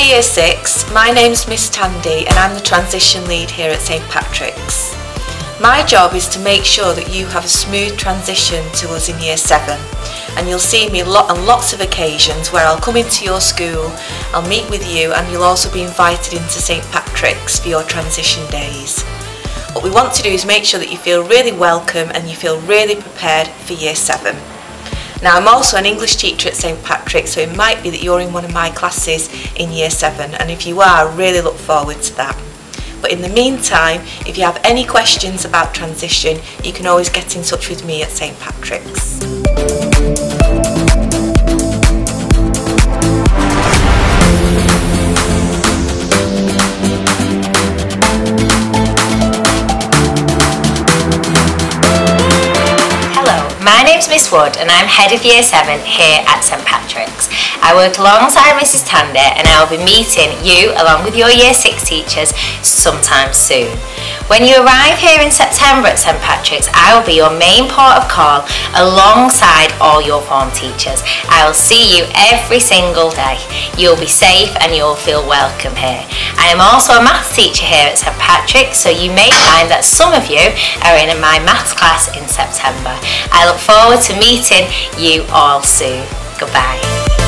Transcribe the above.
Hi Year 6, my name's Miss Tandy and I'm the transition lead here at St Patrick's. My job is to make sure that you have a smooth transition to us in Year 7 and you'll see me on lots of occasions where I'll come into your school, I'll meet with you and you'll also be invited into St Patrick's for your transition days. What we want to do is make sure that you feel really welcome and you feel really prepared for Year 7. Now I'm also an English teacher at St Patrick's so it might be that you're in one of my classes in Year 7 and if you are I really look forward to that. But in the meantime, if you have any questions about transition, you can always get in touch with me at St Patrick's. My name's Miss Wood and I'm Head of Year 7 here at St Patrick's. I work alongside Mrs Tandy and I will be meeting you along with your Year 6 teachers sometime soon. When you arrive here in September at St Patrick's, I will be your main port of call alongside all your form teachers. I will see you every single day. You'll be safe and you'll feel welcome here. I am also a maths teacher here at St Patrick's, so you may find that some of you are in my maths class in September. I look forward to meeting you all soon. Goodbye.